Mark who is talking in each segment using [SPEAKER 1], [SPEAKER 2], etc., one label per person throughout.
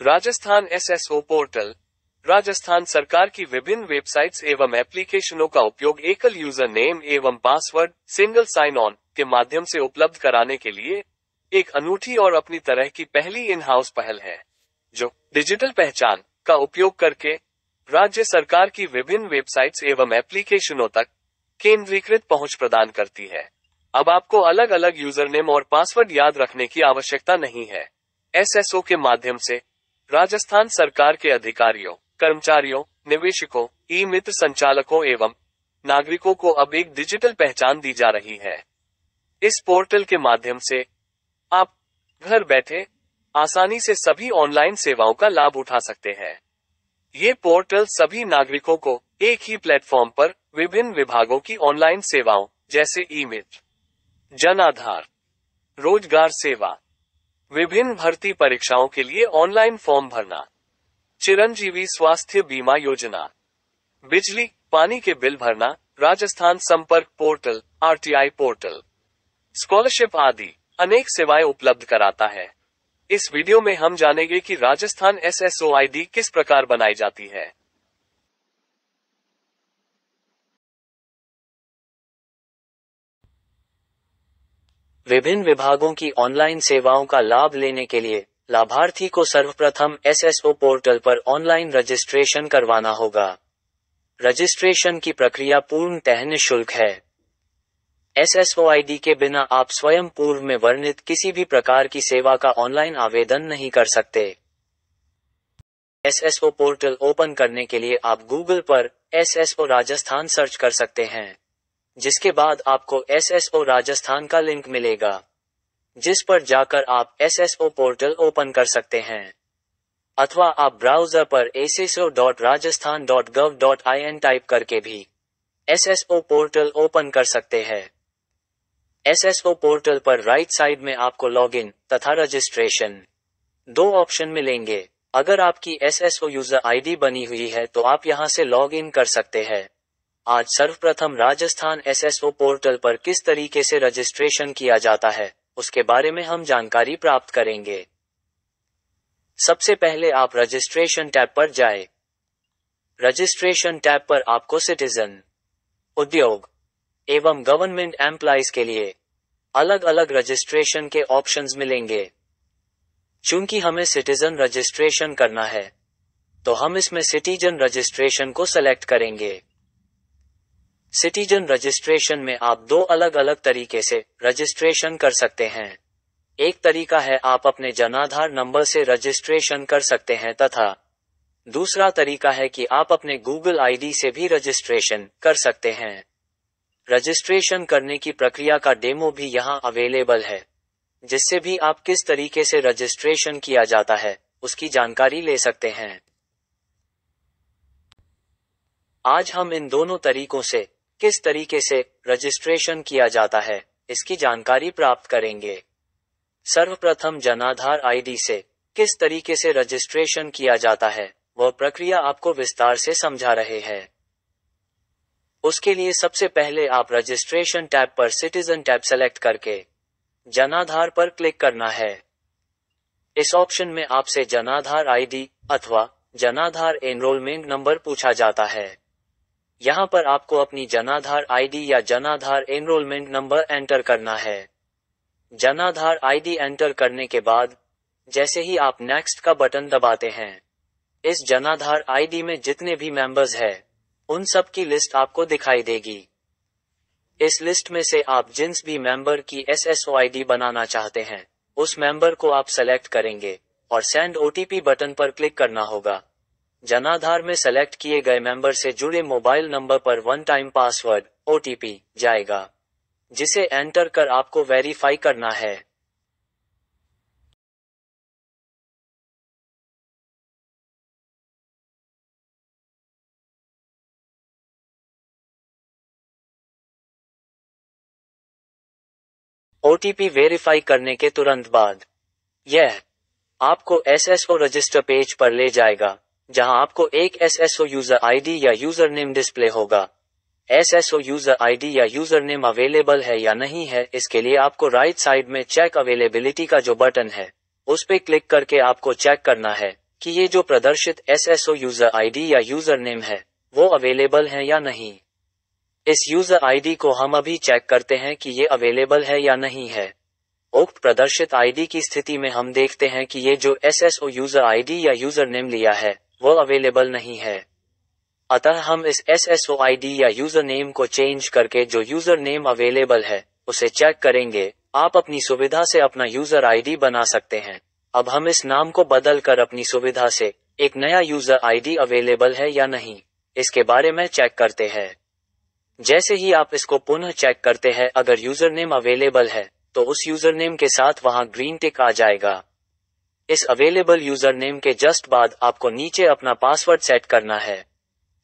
[SPEAKER 1] Rajasthan SSO portal, Rajasthan सरकार की विभिन्न वेबसाइट्स एवं एप्लीकेशनों का उपयोग एकल यूज़र नेम एवं पासवर्ड, सिंगल साइन ऑन के माध्यम से उपलब्ध कराने के लिए एक अनूठी और अपनी तरह की पहली इन हाउस पहल है, जो डिजिटल पहचान का उपयोग करके राज्य सरकार की विभिन्न वेबसाइट्स एवं एप्लीकेशनों तक केंद्रीकृत पहुँच प्रदान करती है। अब आपको अलग अलग यूज़र नेम और पासवर्ड याद रखने की आवश्यकता नहीं है। एसएसओ के माध्यम से राजस्थान सरकार के अधिकारियों, कर्मचारियों, निवेशकों ई मित्र संचालकों एवं नागरिकों को अब एक डिजिटल पहचान दी जा रही है। इस पोर्टल के माध्यम से आप घर बैठे आसानी से सभी ऑनलाइन सेवाओं का लाभ उठा सकते हैं। ये पोर्टल सभी नागरिकों को एक ही प्लेटफॉर्म पर विभिन्न विभागों की ऑनलाइन सेवाओं, जैसे ई मित्र जन आधार, रोज़गार सेवा विभिन्न भर्ती परीक्षाओं के लिए ऑनलाइन फॉर्म भरना। चिरंजीवी स्वास्थ्य बीमा योजना। बिजली, पानी के बिल भरना, राजस्थान संपर्क पोर्टल, आरटीआई पोर्टल। स्कॉलरशिप आदि अनेक सेवाएँ उपलब्ध कराता है। इस वीडियो में हम जानेंगे कि राजस्थान आईडी किस प्रकार बनाई जाती है।
[SPEAKER 2] विभिन्न विभागों की ऑनलाइन सेवाओं का लाभ लेने के लिए लाभार्थी को सर्वप्रथम एसएसओ पोर्टल पर ऑनलाइन रजिस्ट्रेशन करवाना होगा। रजिस्ट्रेशन की प्रक्रिया पूर्णतः निःशुल्क है। एसएसओ आईडी के बिना आप स्वयं पूर्व में वर्णित किसी भी प्रकार की सेवा का ऑनलाइन आवेदन नहीं कर सकते। एसएसओ पोर्टल ओपन करने के लिए आप गूगल पर एसएसओ राजस्थान सर्च कर सकते हैं। जिसके बाद आपको एसएसओ राजस्थान का लिंक मिलेगा, जिस पर जाकर आप एसएसओ पोर्टल ओपन कर सकते हैं। अथवा आप ब्राउज़र पर ssो.rajasthan.gov.in टाइप करके भी एसएसओ पोर्टल ओपन कर सकते हैं। एसएसओ पोर्टल पर राइट साइड में आपको लॉगिन तथा रजिस्ट्रेशन दो ऑप्शन मिलेंगे। अगर आपकी एसएसओ यूज़र आईडी बनी हुई है तो आप यहाँ से लॉग इन कर सकते हैं। आज सर्वप्रथम राजस्थान एसएसओ पोर्टल पर किस तरीके से रजिस्ट्रेशन किया जाता है, उसके बारे में हम जानकारी प्राप्त करेंगे। सबसे पहले आप रजिस्ट्रेशन टैब पर जाए। रजिस्ट्रेशन टैब पर आपको सिटीजन, उद्योग एवं गवर्नमेंट एम्प्लॉयज़ के लिए अलग अलग रजिस्ट्रेशन के ऑप्शंस मिलेंगे। चूँकि हमें सिटीजन रजिस्ट्रेशन करना है तो हम इसमें सिटीजन रजिस्ट्रेशन को सेलेक्ट करेंगे। सिटीजन रजिस्ट्रेशन में आप दो अलग अलग तरीके से रजिस्ट्रेशन कर सकते हैं। एक तरीका है आप अपने जनाधार नंबर से रजिस्ट्रेशन कर सकते हैं तथा दूसरा तरीका है कि आप अपने गूगल आईडी से भी रजिस्ट्रेशन कर सकते हैं। रजिस्ट्रेशन करने की प्रक्रिया का डेमो भी यहाँ अवेलेबल है, जिससे भी आप किस तरीके से रजिस्ट्रेशन किया जाता है, उसकी जानकारी ले सकते हैं। आज हम इन दोनों तरीकों से किस तरीके से रजिस्ट्रेशन किया जाता है, इसकी जानकारी प्राप्त करेंगे। सर्वप्रथम जनाधार आईडी से किस तरीके से रजिस्ट्रेशन किया जाता है, वह प्रक्रिया आपको विस्तार से समझा रहे हैं। उसके लिए सबसे पहले आप रजिस्ट्रेशन टैब पर सिटीजन टैब सेलेक्ट करके जनाधार पर क्लिक करना है। इस ऑप्शन में आपसे जनाधार आईडी अथवा जनाधार एनरोलमेंट नंबर पूछा जाता है। यहाँ पर आपको अपनी जनाधार आईडी या जनाधार एनरोलमेंट नंबर एंटर करना है। जनाधार आईडी एंटर करने के बाद, जैसे ही आप नेक्स्ट का बटन दबाते हैं, इस जनाधार आईडी में जितने भी मेंबर्स हैं, उन सब की लिस्ट आपको दिखाई देगी। इस लिस्ट में से आप जिन भी मेंबर की एस एस बनाना चाहते हैं, उस मेंबर को आप सेलेक्ट करेंगे और सेंड ओटीपी बटन पर क्लिक करना होगा। जनाधार में सेलेक्ट किए गए मेंबर से जुड़े मोबाइल नंबर पर वन टाइम पासवर्ड ओटीपी जाएगा, जिसे एंटर कर आपको वेरीफाई करना है। ओटीपी वेरीफाई करने के तुरंत बाद, यह आपको एस एसएसओ रजिस्टर पेज पर ले जाएगा। जहाँ आपको एक एसएसओ यूज़र आईडी या यूज़र नेम डिस्प्ले होगा एसएसओ यूज़र आईडी या यूज़र नेम अवेलेबल है या नहीं है, इसके लिए आपको राइट साइड में चेक अवेलेबिलिटी का जो बटन है, उस पर क्लिक करके आपको चेक करना है कि ये जो प्रदर्शित एसएसओ यूज़र आईडी या यूज़र नेम है, वो अवेलेबल है या नहीं। इस यूज़र आईडी को हम अभी चेक करते हैं कि ये अवेलेबल है या नहीं है। उक्त प्रदर्शित आईडी की स्थिति में हम देखते हैं कि ये जो एसएसओ यूज़र आईडी या यूज़र नेम लिया है वो अवेलेबल नहीं है। अतः हम इस S S O I D या यूज़र नेम को चेंज करके जो यूज़र नेम अवेलेबल है, उसे चेक करेंगे। आप अपनी सुविधा से अपना यूज़र आईडी बना सकते हैं। अब हम इस नाम को बदल कर अपनी सुविधा से एक नया यूज़र आईडी अवेलेबल है या नहीं, इसके बारे में चेक करते हैं। जैसे ही आप इसको पुनः चेक करते हैं, अगर यूज़र नेम अवेलेबल है तो उस यूज़र नेम के साथ वहाँ ग्रीन टिक आ जाएगा। इस अवेलेबल यूज़र नेम के जस्ट बाद आपको नीचे अपना पासवर्ड सेट करना है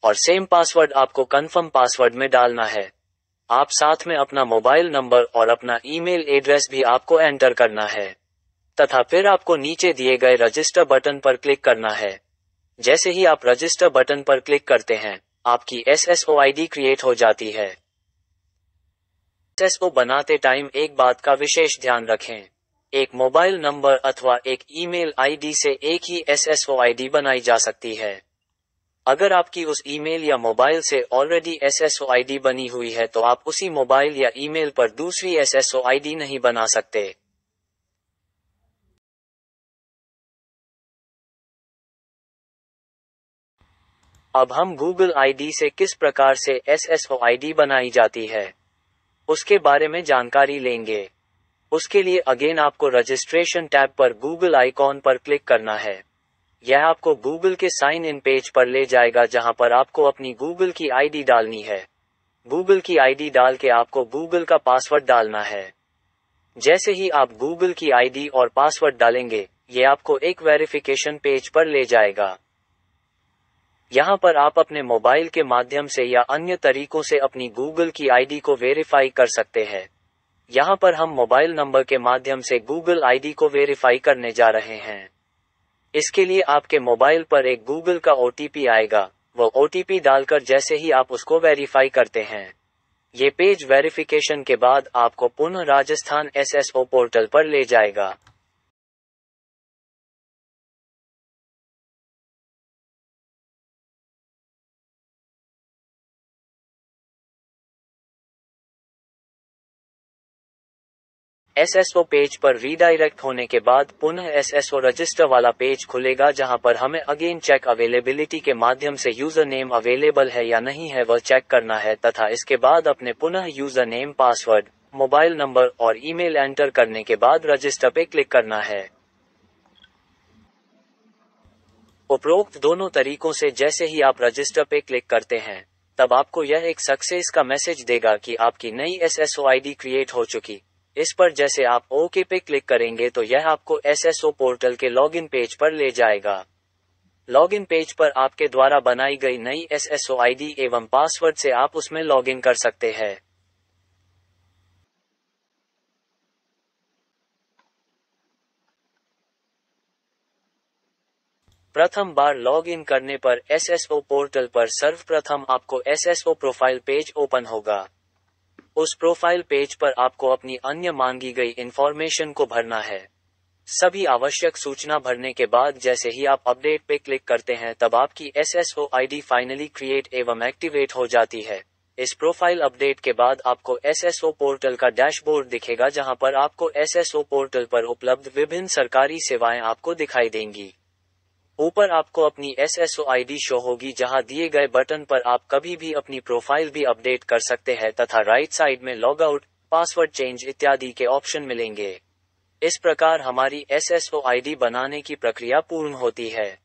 [SPEAKER 2] और सेम पासवर्ड आपको कंफर्म पासवर्ड में डालना है। आप साथ में अपना मोबाइल नंबर और अपना ईमेल एड्रेस भी आपको एंटर करना है। तथा फिर आपको नीचे दिए गए रजिस्टर बटन पर क्लिक करना है। जैसे ही आप रजिस्टर बटन पर क्लिक करते हैं, आपकी S S O I D create हो जाती है। एस एस ओ बनाते टाइम एक बात का विशेष ध्यान रखें। एक मोबाइल नंबर अथवा एक ईमेल आईडी से एक ही S S O I D बनाई जा सकती है। अगर आपकी उस ईमेल या मोबाइल से already S S O I D बनी हुई है तो आप उसी मोबाइल या ईमेल पर दूसरी S S O I D नहीं बना सकते। अब हम गूगल आईडी से किस प्रकार से S S O I D बनाई जाती है, उसके बारे में जानकारी लेंगे। उसके लिए अगेन आपको रजिस्ट्रेशन टैब पर गूगल आइकॉन पर क्लिक करना है। यह आपको गूगल के साइन इन पेज पर ले जाएगा जहाँ पर आपको अपनी गूगल की आईडी डालनी है। गूगल की आईडी डाल के आपको गूगल का पासवर्ड डालना है। जैसे ही आप गूगल की आईडी और पासवर्ड डालेंगे, ये आपको एक वेरिफिकेशन पेज पर ले जाएगा। यहाँ पर आप अपने मोबाइल के माध्यम से या अन्य तरीकों से अपनी गूगल की आईडी को वेरीफाई कर सकते हैं। यहाँ पर हम मोबाइल नंबर के माध्यम से गूगल आईडी को वेरीफाई करने जा रहे हैं। इसके लिए आपके मोबाइल पर एक गूगल का ओटीपी आएगा। वो ओटीपी डालकर जैसे ही आप उसको वेरीफाई करते हैं। ये पेज वेरिफिकेशन के बाद आपको पुनः राजस्थान एसएसओ पोर्टल पर ले जाएगा। एसएसओ पेज पर रीडायरेक्ट होने के बाद पुनः एसएसओ रजिस्टर वाला पेज खुलेगा, जहाँ पर हमें अगेन चेक अवेलेबिलिटी के माध्यम से यूज़र नेम अवेलेबल है या नहीं है, वह चेक करना है, तथा इसके बाद अपने पुनः user name password mobile number और ईमेल एंटर करने के बाद रजिस्टर पे क्लिक करना है। उपरोक्त दोनों तरीकों से जैसे ही आप रजिस्टर पे क्लिक करते हैं, तब आपको यह एक सक्सेस का मैसेज देगा कि आपकी नई S S O I D create हो चुकी। इस पर जैसे आप ओके पे क्लिक करेंगे तो यह आपको एसएसओ पोर्टल के लॉगिन पेज पर ले जाएगा। लॉगिन पेज पर आपके द्वारा बनाई गई नई एसएसओ आईडी एवं पासवर्ड से आप उसमें लॉगिन कर सकते हैं। प्रथम बार लॉग इन करने पर एसएसओ पोर्टल पर सर्वप्रथम आपको एसएसओ प्रोफ़ाइल पेज ओपन होगा। उस प्रोफ़ाइल पेज पर आपको अपनी अन्य मांगी गई इन्फॉर्मेशन को भरना है। सभी आवश्यक सूचना भरने के बाद जैसे ही आप अपडेट पे क्लिक करते हैं, तब आपकी S S O I D finally create एवं एक्टिवेट हो जाती है। इस प्रोफ़ाइल अपडेट के बाद आपको एस एस ओ पोर्टल का डैशबोर्ड दिखेगा, जहाँ पर आपको एस एस ओ पोर्टल पर उपलब्ध विभिन्न सरकारी सेवाएँ आपको दिखाई देंगी। ऊपर आपको अपनी S S O I D show होगी, जहाँ दिए गए बटन पर आप कभी भी अपनी प्रोफ़ाइल भी अपडेट कर सकते हैं, तथा राइट साइड में लॉग आउट पासवर्ड चेंज इत्यादि के ऑप्शन मिलेंगे। इस प्रकार हमारी S S O I D बनाने की प्रक्रिया पूर्ण होती है।